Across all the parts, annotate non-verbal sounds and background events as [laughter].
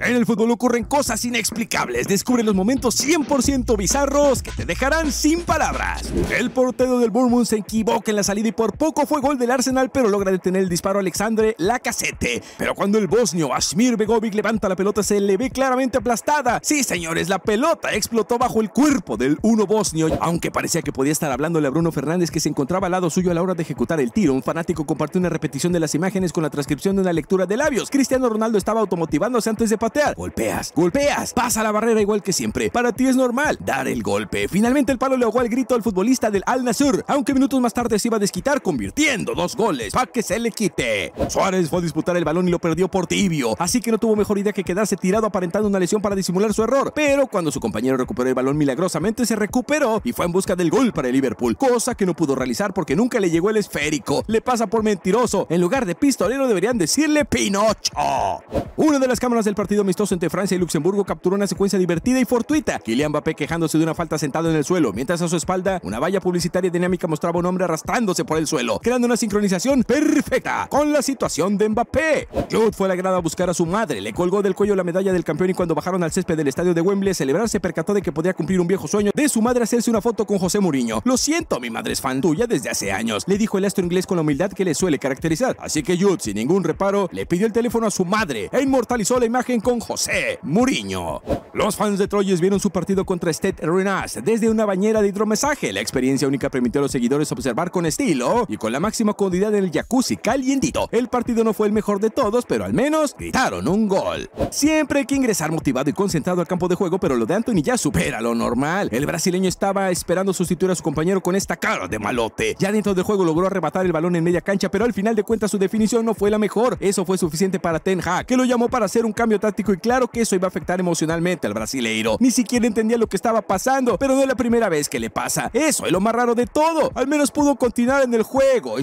En el fútbol ocurren cosas inexplicables. Descubre los momentos 100% bizarros que te dejarán sin palabras. El portero del Bournemouth se equivoca en la salida y por poco fue gol del Arsenal, pero logra detener el disparo a Alexandre Lacazette. Pero cuando el bosnio Asmir Begovic levanta la pelota, se le ve claramente aplastada. Sí, señores, la pelota explotó bajo el cuerpo del uno bosnio, aunque parecía que podía estar hablándole a Bruno Fernández, que se encontraba al lado suyo a la hora de ejecutar el tiro. Un fanático compartió una repetición de las imágenes con la transcripción de una lectura de labios. Cristiano Ronaldo estaba automotivándose antes de Golpeas, golpeas, pasa la barrera igual que siempre. Para ti es normal dar el golpe. Finalmente el palo le ahogó el grito al futbolista del Al Nasur, aunque minutos más tarde se iba a desquitar convirtiendo dos goles para que se le quite. Suárez fue a disputar el balón y lo perdió por tibio, así que no tuvo mejor idea que quedarse tirado aparentando una lesión para disimular su error. Pero cuando su compañero recuperó el balón milagrosamente se recuperó y fue en busca del gol para el Liverpool, cosa que no pudo realizar porque nunca le llegó el esférico. Le pasa por mentiroso. En lugar de pistolero deberían decirle Pinocho. Una de las cámaras del partido amistoso entre Francia y Luxemburgo capturó una secuencia divertida y fortuita. Kylian Mbappé quejándose de una falta sentado en el suelo, mientras a su espalda una valla publicitaria dinámica mostraba un hombre arrastrándose por el suelo, creando una sincronización perfecta con la situación de Mbappé. Jude fue a la grada a buscar a su madre, le colgó del cuello la medalla del campeón y cuando bajaron al césped del estadio de Wembley a celebrar se percató de que podía cumplir un viejo sueño de su madre hacerse una foto con José Mourinho. Lo siento, mi madre es fan tuya desde hace años, le dijo el astro inglés con la humildad que le suele caracterizar. Así que Jude, sin ningún reparo, le pidió el teléfono a su madre e inmortalizó la imagen con José Mourinho. Los fans de Troyes vieron su partido contra Stade Ruinas desde una bañera de hidromesaje. La experiencia única permitió a los seguidores observar con estilo y con la máxima comodidad en el jacuzzi calientito. El partido no fue el mejor de todos, pero al menos gritaron un gol. Siempre hay que ingresar motivado y concentrado al campo de juego, pero lo de Anthony ya supera lo normal. El brasileño estaba esperando sustituir a su compañero con esta cara de malote. Ya dentro del juego logró arrebatar el balón en media cancha, pero al final de cuentas su definición no fue la mejor. Eso fue suficiente para Ten que lo llamó para hacer un cambio táctico y claro que eso iba a afectar emocionalmente al brasileiro. Ni siquiera entendía lo que estaba pasando, pero no es la primera vez que le pasa. Eso es lo más raro de todo. Al menos pudo continuar en el juego.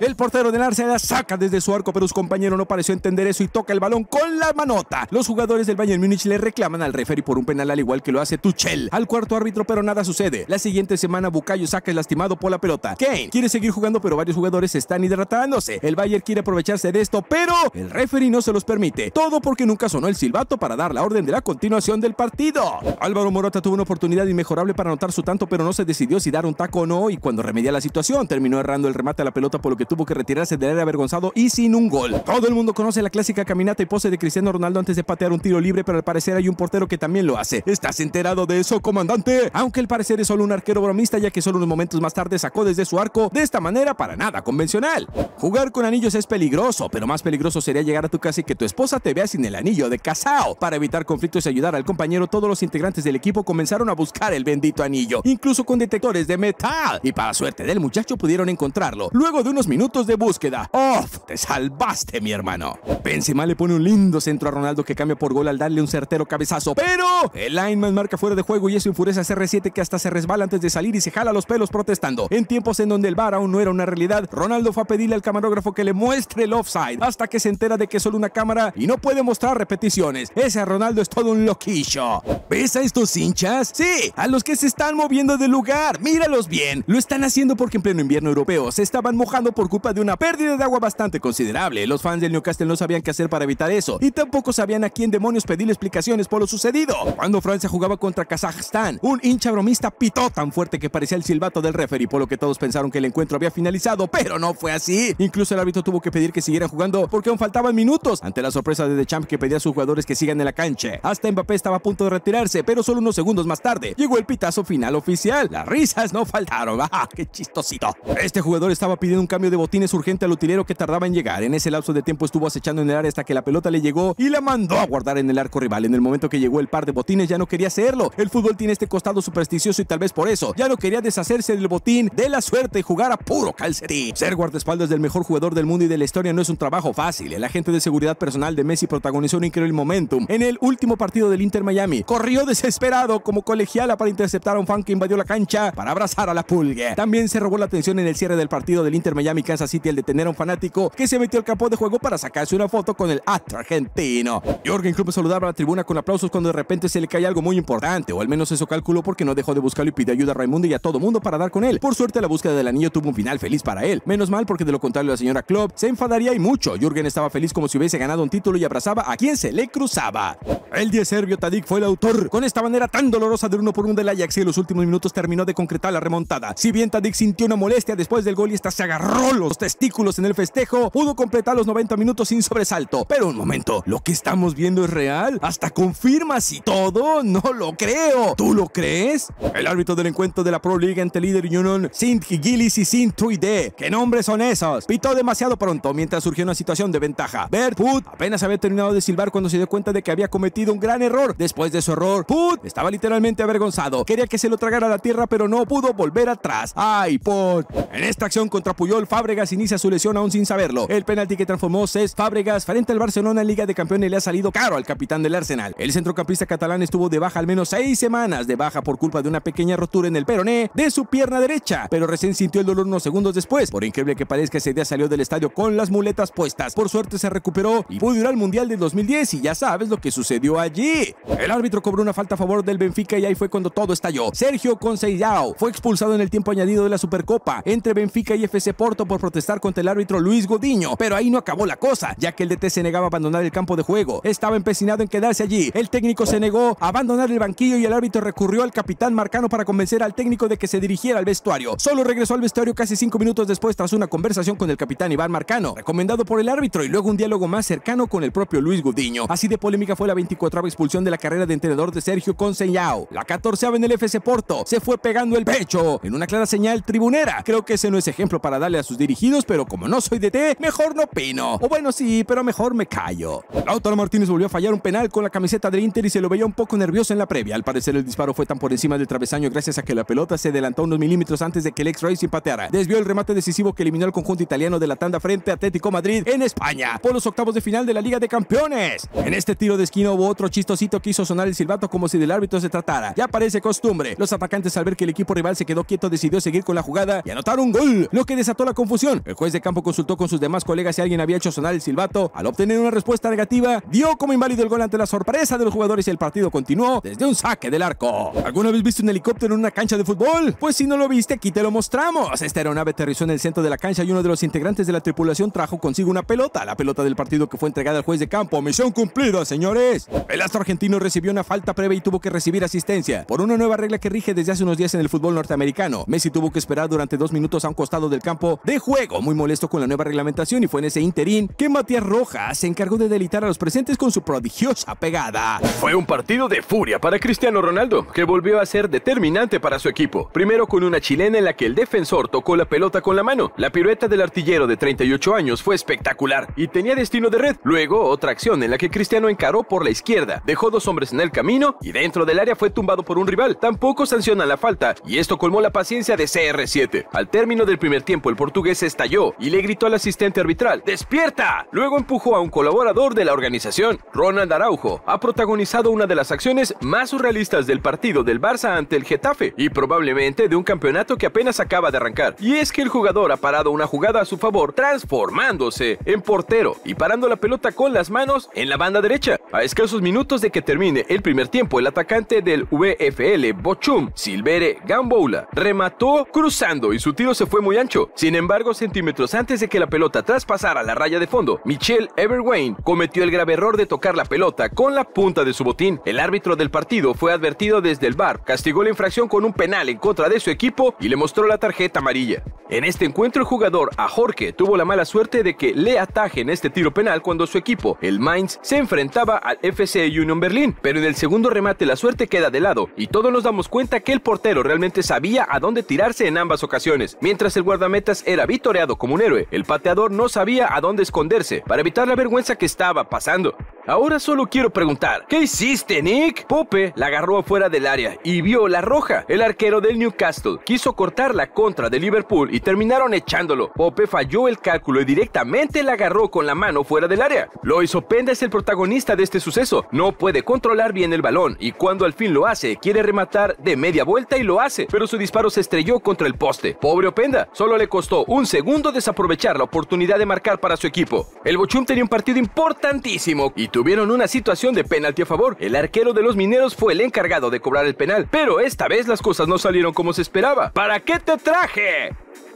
El portero del Arsenal saca desde su arco, pero su compañero no pareció entender eso y toca el balón con la manota. Los jugadores del Bayern Múnich le reclaman al referee por un penal al igual que lo hace Tuchel al cuarto árbitro, pero nada sucede. La siguiente semana Bukayo saca es lastimado por la pelota. Kane quiere seguir jugando, pero varios jugadores están hidratándose. El Bayern quiere aprovecharse de esto, pero el referee no se los permite. Todo porque nunca sonó el silbato para dar la orden de la continuación del partido. Álvaro Morata tuvo una oportunidad inmejorable para anotar su tanto, pero no se decidió si dar un taco o no, y cuando remedia la situación, terminó errando el remate a la pelota, por lo que tuvo que retirarse del área avergonzado y sin un gol. Todo el mundo conoce la clásica caminata y pose de Cristiano Ronaldo antes de patear un tiro libre, pero al parecer hay un portero que también lo hace. ¿Estás enterado de eso, comandante? Aunque al parecer es solo un arquero bromista, ya que solo unos momentos más tarde sacó desde su arco de esta manera para nada convencional. Jugar con anillos es peligroso, pero más peligroso sería llegar a tu casa y que tu esposa te vea sin el anillo de casao. Para evitar conflictos y ayudar al compañero, todos los integrantes del equipo comenzaron a buscar el bendito anillo, incluso con detectores de metal. Y para suerte del muchacho pudieron encontrarlo. Luego de unos minutos de búsqueda, ¡oh! Te salvaste, mi hermano. Benzema le pone un lindo centro a Ronaldo que cambia por gol al darle un certero cabezazo, pero el lineman marca fuera de juego y eso enfurece a CR7 que hasta se resbala antes de salir y se jala los pelos protestando. En tiempos en donde el VAR aún no era una realidad, Ronaldo fue a pedirle al camarógrafo que le muestre el offside hasta que se entera de que solo una cámara y no puede mostrar repeticiones. Ese Ronaldo es todo un loquillo. ¿Ves a estos hinchas? Sí, a los que se están moviendo del lugar. Míralos bien. Lo están haciendo porque en pleno invierno europeo se estaban mojando por culpa de una pérdida de agua bastante considerable. Los fans del Newcastle no sabían qué hacer para evitar eso y tampoco sabían a quién demonios pedirle explicaciones por lo sucedido. Cuando Francia jugaba contra Kazajstán, un hincha bromista pitó tan fuerte que parecía el silbato del referee, por lo que todos pensaron que el encuentro había finalizado, pero no fue así. Incluso el árbitro tuvo que pedir que siguieran jugando porque aún faltaban minutos la sorpresa de The Champ que pedía a sus jugadores que sigan en la cancha. Hasta Mbappé estaba a punto de retirarse, pero solo unos segundos más tarde llegó el pitazo final oficial. Las risas no faltaron. [laughs] ¡Ah, qué chistosito! Este jugador estaba pidiendo un cambio de botines urgente al utilero que tardaba en llegar. En ese lapso de tiempo estuvo acechando en el área hasta que la pelota le llegó y la mandó a guardar en el arco rival. En el momento que llegó el par de botines ya no quería hacerlo. El fútbol tiene este costado supersticioso y tal vez por eso ya no quería deshacerse del botín de la suerte y jugar a puro calcetín. Ser guardaespaldas del mejor jugador del mundo y de la historia no es un trabajo fácil. El agente de seguridad de Messi protagonizó un increíble momento Tatum en el último partido del Inter Miami. Corrió desesperado como colegiala para interceptar a un fan que invadió la cancha para abrazar a la pulga. También se robó la atención en el cierre del partido del Inter Miami Kansas City al detener a un fanático que se metió al campo de juego para sacarse una foto con el astro argentino. Jorgen Klopp saludaba a la tribuna con aplausos cuando de repente se le cae algo muy importante, o al menos eso calculó porque no dejó de buscarlo y pidió ayuda a Raimundo y a todo mundo para dar con él. Por suerte la búsqueda del anillo tuvo un final feliz para él. Menos mal porque de lo contrario la señora Klopp se enfadaría y mucho. Jürgen estaba feliz como si hubiese ganado un título y abrazaba a quien se le cruzaba. El 10 serbio Tadic fue el autor. Con esta manera tan dolorosa del uno por uno del Ajax y en los últimos minutos terminó de concretar la remontada. Si bien Tadic sintió una molestia después del gol y esta se agarró los testículos en el festejo, pudo completar los 90 minutos sin sobresalto. Pero un momento, ¿lo que estamos viendo es real? ¿Hasta confirma si todo? No lo creo. ¿Tú lo crees? El árbitro del encuentro de la Pro League ante líder Union, Sint Gillis y Sint Truide. ¿Qué nombres son esos? Pitó demasiado pronto mientras surgió una situación de ventaja. Bert Put apenas había terminado de silbar cuando se dio cuenta de que había cometido un gran error. Después de su error, Put estaba literalmente avergonzado. Quería que se lo tragara a la tierra, pero no pudo volver atrás. ¡Ay, Put! En esta acción contra Puyol, Fábregas inicia su lesión aún sin saberlo. El penalti que transformó Cés Fábregas frente al Barcelona en Liga de Campeones le ha salido caro al capitán del Arsenal. El centrocampista catalán estuvo de baja al menos seis semanas de baja por culpa de una pequeña rotura en el peroné de su pierna derecha, pero recién sintió el dolor unos segundos después. Por increíble que parezca, ese día salió del estadio con las muletas puestas. Por suerte se recuperó y pudo ir al Mundial del 2010 y ya sabes lo que sucedió allí. El árbitro cobró una falta a favor del Benfica y ahí fue cuando todo estalló. Sergio Conceição fue expulsado en el tiempo añadido de la Supercopa entre Benfica y FC Porto por protestar contra el árbitro Luis Godiño, pero ahí no acabó la cosa, ya que el DT se negaba a abandonar el campo de juego. Estaba empecinado en quedarse allí. El técnico se negó a abandonar el banquillo y el árbitro recurrió al capitán Marcano para convencer al técnico de que se dirigiera al vestuario. Solo regresó al vestuario casi cinco minutos después tras una conversación con el capitán Iván Marcano, recomendado por el árbitro y luego un diálogo más cercano con el propio Luis Gudiño. Así de polémica fue la 24 expulsión de la carrera de entrenador de Sergio Conceiao. La 14 en el FC Porto se fue pegando el pecho en una clara señal tribunera. Creo que ese no es ejemplo para darle a sus dirigidos, pero como no soy de T, mejor no opino. O bueno, sí, pero mejor me callo. Lautaro Martínez volvió a fallar un penal con la camiseta del Inter y se lo veía un poco nervioso en la previa. Al parecer el disparo fue tan por encima del travesaño gracias a que la pelota se adelantó unos milímetros antes de que el ex Racing pateara. Desvió el remate decisivo que eliminó al conjunto italiano de la tanda frente a Atlético Madrid en España por los octavos de final de la Liga de Campeones. En este tiro de esquina hubo otro chistosito que hizo sonar el silbato como si del árbitro se tratara. Ya parece costumbre. Los atacantes al ver que el equipo rival se quedó quieto decidió seguir con la jugada y anotar un gol, lo que desató la confusión. El juez de campo consultó con sus demás colegas si alguien había hecho sonar el silbato. Al obtener una respuesta negativa, dio como inválido el gol ante la sorpresa de los jugadores y el partido continuó desde un saque del arco. ¿Alguna vez viste un helicóptero en una cancha de fútbol? Pues si no lo viste, aquí te lo mostramos. Esta aeronave aterrizó en el centro de la cancha y uno de los integrantes de la tripulación trajo consigo una pelota, la pelota del partido fue entregada al juez de campo. Misión cumplida, señores. El astro argentino recibió una falta previa y tuvo que recibir asistencia por una nueva regla que rige desde hace unos días en el fútbol norteamericano. Messi tuvo que esperar durante dos minutos a un costado del campo de juego, muy molesto con la nueva reglamentación y fue en ese interín que Matías Rojas se encargó de delitar a los presentes con su prodigiosa pegada. Fue un partido de furia para Cristiano Ronaldo, que volvió a ser determinante para su equipo. Primero con una chilena en la que el defensor tocó la pelota con la mano. La pirueta del artillero de 38 años fue espectacular y tenía destino de Luego otra acción en la que Cristiano encaró por la izquierda, dejó dos hombres en el camino y dentro del área fue tumbado por un rival. Tampoco sanciona la falta y esto colmó la paciencia de CR7. Al término del primer tiempo el portugués estalló y le gritó al asistente arbitral, ¡Despierta! Luego empujó a un colaborador de la organización. Ronald Araujo ha protagonizado una de las acciones más surrealistas del partido del Barça ante el Getafe y probablemente de un campeonato que apenas acaba de arrancar. Y es que el jugador ha parado una jugada a su favor transformándose en portero y parando la pelota con las manos en la banda derecha. A escasos minutos de que termine el primer tiempo, el atacante del VFL Bochum, Silvere Gamboula, remató cruzando y su tiro se fue muy ancho. Sin embargo, centímetros antes de que la pelota traspasara la raya de fondo, Michel Everwayne cometió el grave error de tocar la pelota con la punta de su botín. El árbitro del partido fue advertido desde el bar, castigó la infracción con un penal en contra de su equipo y le mostró la tarjeta amarilla. En este encuentro el jugador a Jorge tuvo la mala suerte de que le atajen este tiro penal cuando su equipo, el Mainz, se enfrentaba al FC Union Berlin, pero en el segundo remate la suerte queda de lado y todos nos damos cuenta que el portero realmente sabía a dónde tirarse en ambas ocasiones. Mientras el guardametas era vitoreado como un héroe, el pateador no sabía a dónde esconderse para evitar la vergüenza que estaba pasando. Ahora solo quiero preguntar, ¿qué hiciste, Nick? Pope la agarró afuera del área y vio la roja. El arquero del Newcastle quiso cortar la contra de Liverpool y terminaron echándolo. Pope falló el cálculo y directamente la agarró con la mano fuera del área. Lois Openda es el protagonista de este suceso eso, no puede controlar bien el balón y cuando al fin lo hace, quiere rematar de media vuelta y lo hace, pero su disparo se estrelló contra el poste. Pobre Openda, solo le costó un segundo desaprovechar la oportunidad de marcar para su equipo. El Bochum tenía un partido importantísimo y tuvieron una situación de penalti a favor. El arquero de los mineros fue el encargado de cobrar el penal, pero esta vez las cosas no salieron como se esperaba. ¿Para qué te traje?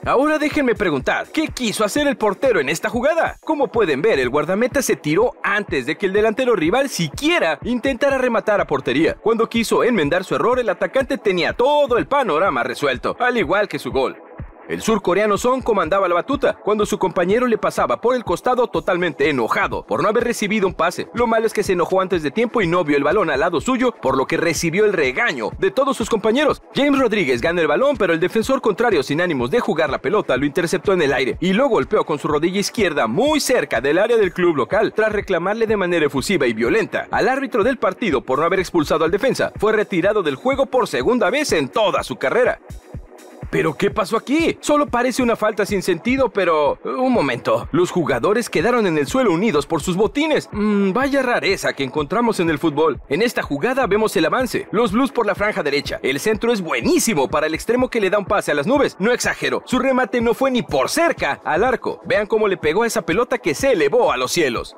Ahora déjenme preguntar, ¿qué quiso hacer el portero en esta jugada? Como pueden ver, el guardameta se tiró antes de que el delantero rival siquiera intentara rematar a portería. Cuando quiso enmendar su error, el atacante tenía todo el panorama resuelto, al igual que su gol. El surcoreano Son comandaba la batuta cuando su compañero le pasaba por el costado totalmente enojado por no haber recibido un pase. Lo malo es que se enojó antes de tiempo y no vio el balón al lado suyo, por lo que recibió el regaño de todos sus compañeros. James Rodríguez gana el balón, pero el defensor contrario sin ánimos de jugar la pelota lo interceptó en el aire y lo golpeó con su rodilla izquierda muy cerca del área del club local. Tras reclamarle de manera efusiva y violenta al árbitro del partido por no haber expulsado al defensa, fue retirado del juego por segunda vez en toda su carrera. ¿Pero qué pasó aquí? Solo parece una falta sin sentido, pero... Un momento. Los jugadores quedaron en el suelo unidos por sus botines. Mm, vaya rareza que encontramos en el fútbol. En esta jugada vemos el avance. Los Blues por la franja derecha. El centro es buenísimo para el extremo que le da un pase a las nubes. No exagero. Su remate no fue ni por cerca al arco. Vean cómo le pegó a esa pelota que se elevó a los cielos.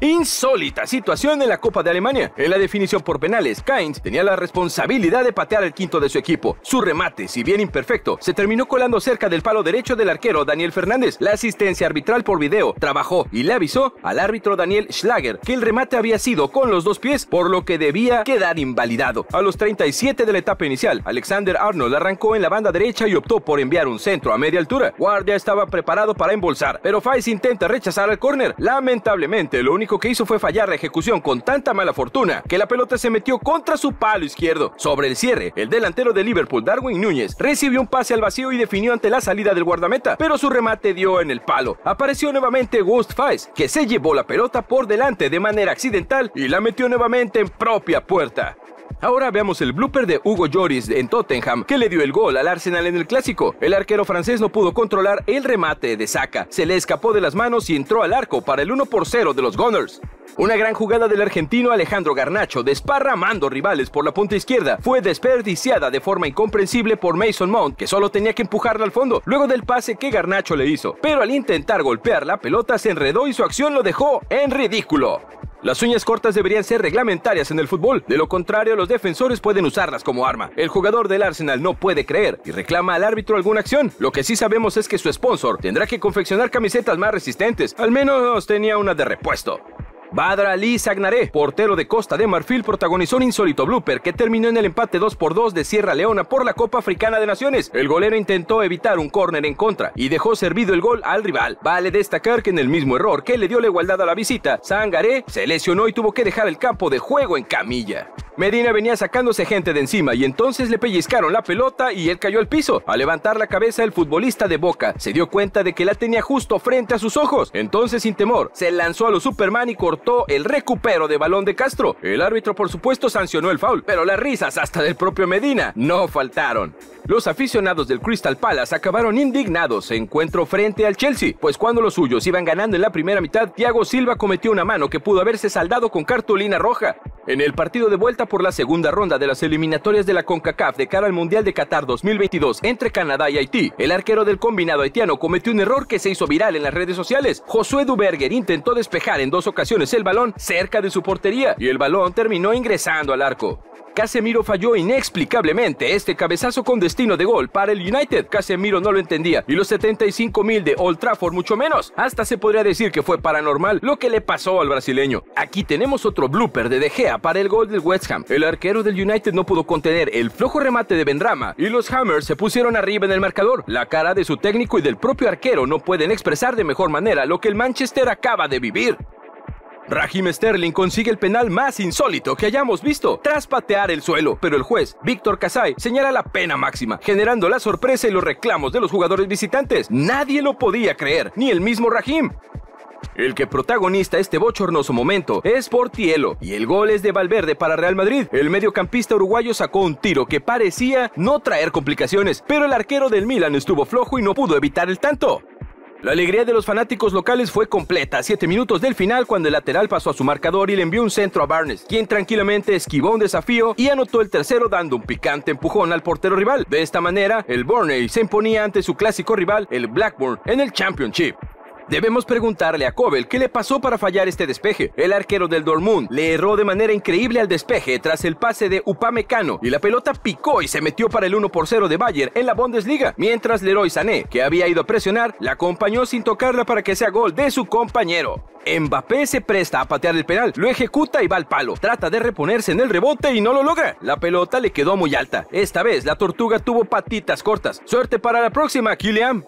Insólita situación en la Copa de Alemania. En la definición por penales, Kainz tenía la responsabilidad de patear el quinto de su equipo. Su remate, si bien imperfecto, se terminó colando cerca del palo derecho del arquero Daniel Fernández. La asistencia arbitral por video trabajó y le avisó al árbitro Daniel Schlager que el remate había sido con los dos pies, por lo que debía quedar invalidado. A los 37 de la etapa inicial, Alexander Arnold arrancó en la banda derecha y optó por enviar un centro a media altura. Guardia estaba preparado para embolsar, pero Faiz intenta rechazar al córner. Lamentablemente, lo único que hizo fue fallar la ejecución con tanta mala fortuna que la pelota se metió contra su palo izquierdo. Sobre el cierre, el delantero de Liverpool, Darwin Núñez, recibió un pase al vacío y definió ante la salida del guardameta, pero su remate dio en el palo. Apareció nuevamente Faiz, que se llevó la pelota por delante de manera accidental y la metió nuevamente en propia puerta. Ahora veamos el blooper de Hugo Lloris en Tottenham, que le dio el gol al Arsenal en el clásico. El arquero francés no pudo controlar el remate de Saka, se le escapó de las manos y entró al arco para el 1 por 0 de los Gunners. Una gran jugada del argentino Alejandro Garnacho, desparramando rivales por la punta izquierda, fue desperdiciada de forma incomprensible por Mason Mount, que solo tenía que empujarla al fondo, luego del pase que Garnacho le hizo. Pero al intentar golpear la pelota se enredó y su acción lo dejó en ridículo. Las uñas cortas deberían ser reglamentarias en el fútbol, de lo contrario los defensores pueden usarlas como arma. El jugador del Arsenal no puede creer y reclama al árbitro alguna acción. Lo que sí sabemos es que su sponsor tendrá que confeccionar camisetas más resistentes, al menos tenía una de repuesto. Badra Ali Sagnaré, portero de Costa de Marfil, protagonizó un insólito blooper que terminó en el empate 2 por 2 de Sierra Leona por la Copa Africana de Naciones. El golero intentó evitar un córner en contra y dejó servido el gol al rival. Vale destacar que en el mismo error que le dio la igualdad a la visita, Sangaré se lesionó y tuvo que dejar el campo de juego en camilla. Medina venía sacándose gente de encima y entonces le pellizcaron la pelota y él cayó al piso. Al levantar la cabeza el futbolista de Boca se dio cuenta de que la tenía justo frente a sus ojos. Entonces sin temor se lanzó a los Superman y cortó el recupero de balón de Castro. El árbitro por supuesto sancionó el foul, pero las risas hasta del propio Medina no faltaron. Los aficionados del Crystal Palace acabaron indignados en encuentro frente al Chelsea, pues cuando los suyos iban ganando en la primera mitad, Thiago Silva cometió una mano que pudo haberse saldado con cartulina roja. En el partido de vuelta por la segunda ronda de las eliminatorias de la CONCACAF de cara al Mundial de Qatar 2022 entre Canadá y Haití, el arquero del combinado haitiano cometió un error que se hizo viral en las redes sociales. Josué Duberger intentó despejar en dos ocasiones el balón cerca de su portería y el balón terminó ingresando al arco. Casemiro falló inexplicablemente este cabezazo con destino de gol para el United. Casemiro no lo entendía y los 75 mil de Old Trafford mucho menos. Hasta se podría decir que fue paranormal lo que le pasó al brasileño. Aquí tenemos otro blooper de De Gea para el gol del West Ham. El arquero del United no pudo contener el flojo remate de Bendrama y los Hammers se pusieron arriba en el marcador. La cara de su técnico y del propio arquero no pueden expresar de mejor manera lo que el Manchester acaba de vivir. Raheem Sterling consigue el penal más insólito que hayamos visto tras patear el suelo, pero el juez, Víctor Casay, señala la pena máxima, generando la sorpresa y los reclamos de los jugadores visitantes. Nadie lo podía creer, ni el mismo Raheem. El que protagoniza este bochornoso momento es Portielo y el gol es de Valverde para Real Madrid. El mediocampista uruguayo sacó un tiro que parecía no traer complicaciones, pero el arquero del Milan estuvo flojo y no pudo evitar el tanto. La alegría de los fanáticos locales fue completa, siete minutos del final cuando el lateral pasó a su marcador y le envió un centro a Barnes, quien tranquilamente esquivó un desafío y anotó el tercero dando un picante empujón al portero rival. De esta manera, el Burnley se imponía ante su clásico rival, el Blackburn, en el Championship. Debemos preguntarle a Kobel qué le pasó para fallar este despeje. El arquero del Dortmund le erró de manera increíble al despeje tras el pase de Upamecano y la pelota picó y se metió para el 1 por 0 de Bayern en la Bundesliga, mientras Leroy Sané, que había ido a presionar, la acompañó sin tocarla para que sea gol de su compañero. Mbappé se presta a patear el penal, lo ejecuta y va al palo. Trata de reponerse en el rebote y no lo logra. La pelota le quedó muy alta. Esta vez la tortuga tuvo patitas cortas. Suerte para la próxima, Kylian.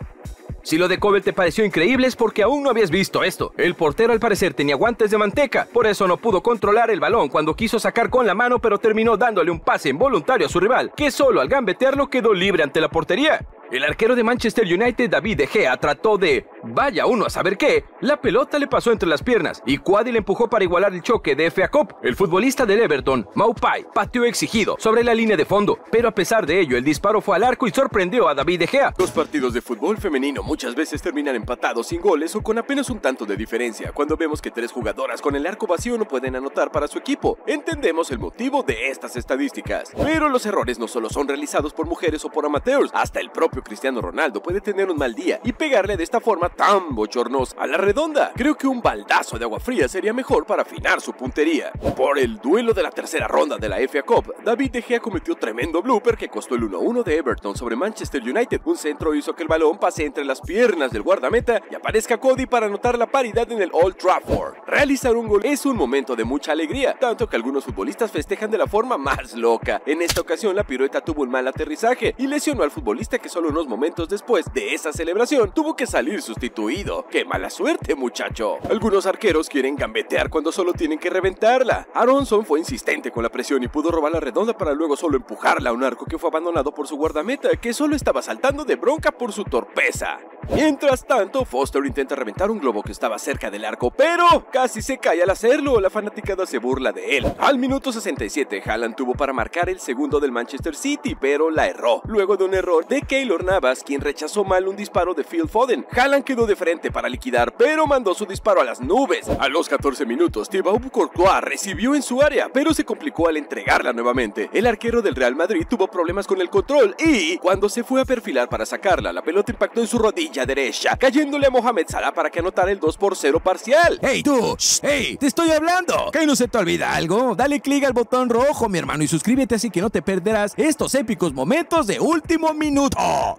Si lo de Kobe te pareció increíble es porque aún no habías visto esto. El portero al parecer tenía guantes de manteca, por eso no pudo controlar el balón cuando quiso sacar con la mano, pero terminó dándole un pase involuntario a su rival, que solo al gambetearlo quedó libre ante la portería. El arquero de Manchester United, David De Gea, trató de, vaya uno a saber qué, la pelota le pasó entre las piernas y Quadi le empujó para igualar el choque de FA Cup. El futbolista del Everton, Maupai, pateó exigido sobre la línea de fondo, pero a pesar de ello, el disparo fue al arco y sorprendió a David De Gea. Los partidos de fútbol femenino muchas veces terminan empatados sin goles o con apenas un tanto de diferencia. Cuando vemos que tres jugadoras con el arco vacío no pueden anotar para su equipo, entendemos el motivo de estas estadísticas. Pero los errores no solo son realizados por mujeres o por amateurs, hasta el propio Cristiano Ronaldo puede tener un mal día y pegarle de esta forma tan bochornosa a la redonda. Creo que un baldazo de agua fría sería mejor para afinar su puntería. Por el duelo de la tercera ronda de la FA Cup, David De Gea cometió tremendo blooper que costó el 1-1 de Everton sobre Manchester United. Un centro hizo que el balón pase entre las piernas del guardameta y aparezca Cody para anotar la paridad en el Old Trafford. Realizar un gol es un momento de mucha alegría, tanto que algunos futbolistas festejan de la forma más loca. En esta ocasión la pirueta tuvo un mal aterrizaje y lesionó al futbolista que solo unos momentos después de esa celebración tuvo que salir ¡Qué mala suerte, muchacho! Algunos arqueros quieren gambetear cuando solo tienen que reventarla. Aronson fue insistente con la presión y pudo robar la redonda para luego solo empujarla a un arco que fue abandonado por su guardameta, que solo estaba saltando de bronca por su torpeza. Mientras tanto, Foster intenta reventar un globo que estaba cerca del arco, pero casi se cae al hacerlo. La fanaticada se burla de él. Al minuto 67, Haaland tuvo para marcar el segundo del Manchester City, pero la erró. Luego de un error de Keylor Navas, quien rechazó mal un disparo de Phil Foden. Haaland quedó de frente para liquidar, pero mandó su disparo a las nubes. A los 14 minutos, Thibaut Courtois recibió en su área, pero se complicó al entregarla nuevamente. El arquero del Real Madrid tuvo problemas con el control y, cuando se fue a perfilar para sacarla, la pelota impactó en su rodilla derecha, cayéndole a Mohamed Salah para que anotara el 2 por 0 parcial. ¡Hey tú! ¡Hey! ¡Te estoy hablando! ¿Que no se te olvida algo? Dale clic al botón rojo, mi hermano, y suscríbete así que no te perderás estos épicos momentos de último minuto.